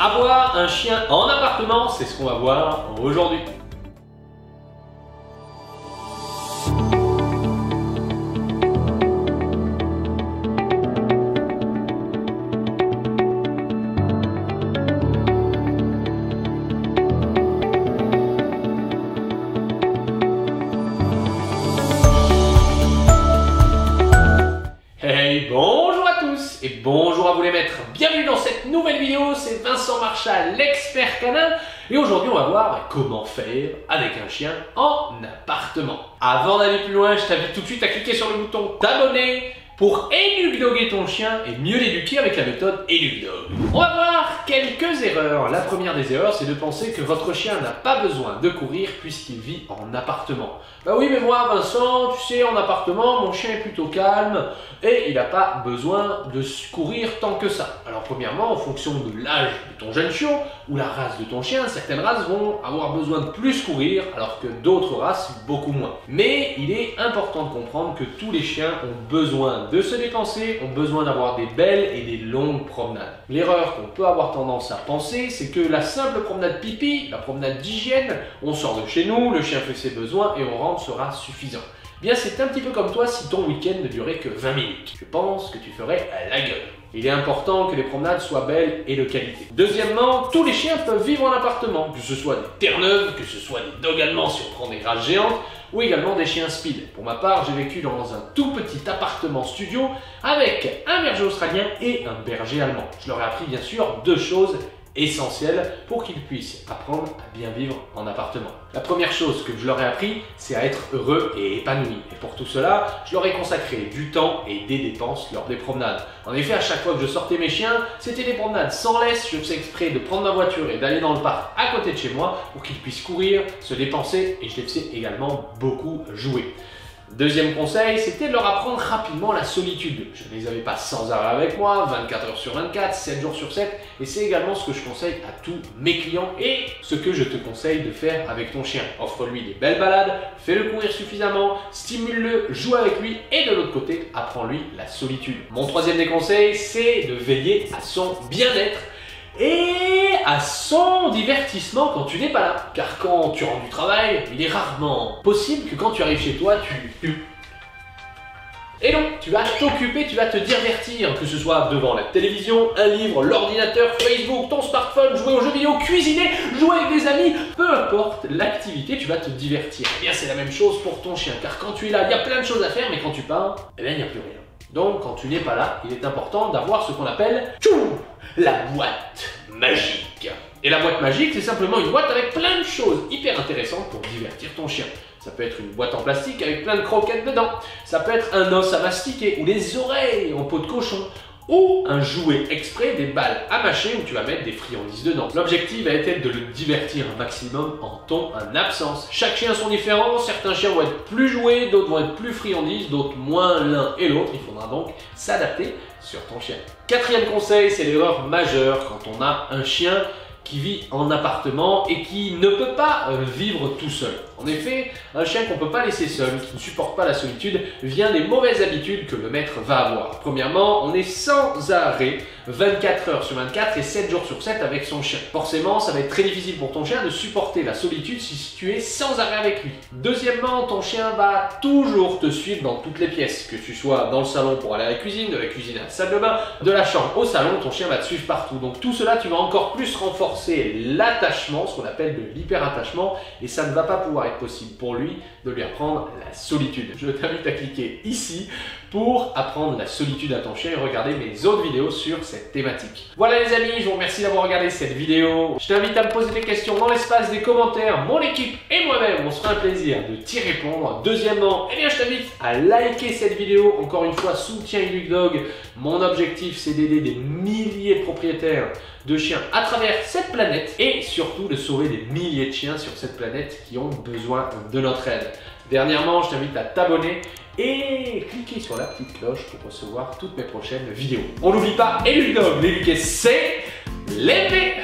Avoir un chien en appartement, c'est ce qu'on va voir aujourd'hui. Les maîtres. Bienvenue dans cette nouvelle vidéo, c'est Vincent Marchal, l'expert canin. Et aujourd'hui, on va voir comment faire avec un chien en appartement. Avant d'aller plus loin, je t'invite tout de suite à cliquer sur le bouton t'abonner pour éduquer ton chien et mieux l'éduquer avec la méthode EduDog. On va voir quelques erreurs. La première des erreurs, c'est de penser que votre chien n'a pas besoin de courir puisqu'il vit en appartement. Bah oui, mais moi, Vincent, tu sais, en appartement, mon chien est plutôt calme et il n'a pas besoin de courir tant que ça. Alors, premièrement, en fonction de l'âge de ton jeune chiot ou la race de ton chien, certaines races vont avoir besoin de plus courir alors que d'autres races beaucoup moins. Mais il est important de comprendre que tous les chiens ont besoin de se dépenser, ont besoin d'avoir des belles et des longues promenades. L'erreur qu'on peut avoir tendance à penser, c'est que la simple promenade pipi, la promenade d'hygiène, on sort de chez nous, le chien fait ses besoins et on rentre sera suffisant. Bien, c'est un petit peu comme toi si ton week-end ne durait que 20 minutes. Je pense que tu ferais à la gueule. Il est important que les promenades soient belles et de qualité. Deuxièmement, tous les chiens peuvent vivre en appartement, que ce soit des terre-neuves, que ce soit des dogs allemands si on prend des races géantes, ou également des chiens speed. Pour ma part, j'ai vécu dans un tout petit appartement studio avec un berger australien et un berger allemand. Je leur ai appris bien sûr deux choses essentielles pour qu'ils puissent apprendre à bien vivre en appartement. La première chose que je leur ai appris, c'est à être heureux et épanoui. Et pour tout cela, je leur ai consacré du temps et des dépenses lors des promenades. En effet, à chaque fois que je sortais mes chiens, c'était des promenades sans laisse. Je faisais exprès de prendre ma voiture et d'aller dans le parc à côté de chez moi pour qu'ils puissent courir, se dépenser et je les faisais également beaucoup jouer. Deuxième conseil, c'était de leur apprendre rapidement la solitude. Je ne les avais pas sans arrêt avec moi, 24 heures sur 24, 7 jours sur 7, et c'est également ce que je conseille à tous mes clients et ce que je te conseille de faire avec ton chien. Offre-lui des belles balades, fais-le courir suffisamment, stimule-le, joue avec lui, et de l'autre côté, apprends-lui la solitude. Mon troisième des conseils, c'est de veiller à son bien-être et à son divertissement quand tu n'es pas là. Car quand tu rentres du travail, il est rarement possible que quand tu arrives chez toi, tu... Et non, tu vas t'occuper, tu vas te divertir, que ce soit devant la télévision, un livre, l'ordinateur, Facebook, ton smartphone, jouer aux jeux vidéo, cuisiner, jouer avec des amis, peu importe l'activité, tu vas te divertir. Eh bien, c'est la même chose pour ton chien, car quand tu es là, il y a plein de choses à faire, mais quand tu pars, eh bien, il n'y a plus rien. Donc, quand tu n'es pas là, il est important d'avoir ce qu'on appelle la boîte magique. Et la boîte magique, c'est simplement une boîte avec plein de choses hyper intéressantes pour divertir ton chien. Ça peut être une boîte en plastique avec plein de croquettes dedans. Ça peut être un os à mastiquer ou des oreilles en peau de cochon ou un jouet exprès, des balles à mâcher où tu vas mettre des friandises dedans. L'objectif va être de le divertir un maximum en ton en absence. Chaque chien sont différents, certains chiens vont être plus joués, d'autres vont être plus friandises, d'autres moins l'un et l'autre. Il faudra donc s'adapter sur ton chien. Quatrième conseil, c'est l'erreur majeure quand on a un chien qui vit en appartement et qui ne peut pas euh, vivre tout seul. En effet, un chien qu'on ne peut pas laisser seul, qui ne supporte pas la solitude, vient des mauvaises habitudes que le maître va avoir. Premièrement, on est sans arrêt 24 heures sur 24 et 7 jours sur 7 avec son chien. Forcément, ça va être très difficile pour ton chien de supporter la solitude si tu es sans arrêt avec lui. Deuxièmement, ton chien va toujours te suivre dans toutes les pièces, que tu sois dans le salon pour aller à la cuisine, de la cuisine à la salle de bain, de la chambre au salon, ton chien va te suivre partout. Donc tout cela, tu vas encore plus renforcer l'attachement, ce qu'on appelle de l'hyperattachement, et ça ne va pas pouvoir possible pour lui de lui apprendre la solitude. Je t'invite à cliquer ici pour apprendre la solitude à ton chien et regarder mes autres vidéos sur cette thématique. Voilà les amis, je vous remercie d'avoir regardé cette vidéo. Je t'invite à me poser des questions dans l'espace des commentaires. Mon équipe et moi-même, on se fera un plaisir de t'y répondre. Deuxièmement, eh bien, je t'invite à liker cette vidéo. Encore une fois, soutien Dog. Mon objectif, c'est d'aider des milliers de propriétaires de chiens à travers cette planète et surtout de sauver des milliers de chiens sur cette planète qui ont besoin de notre aide. Dernièrement, je t'invite à t'abonner et cliquer sur la petite cloche pour recevoir toutes mes prochaines vidéos. On n'oublie pas, et Dog, l'éduquer c'est l'épée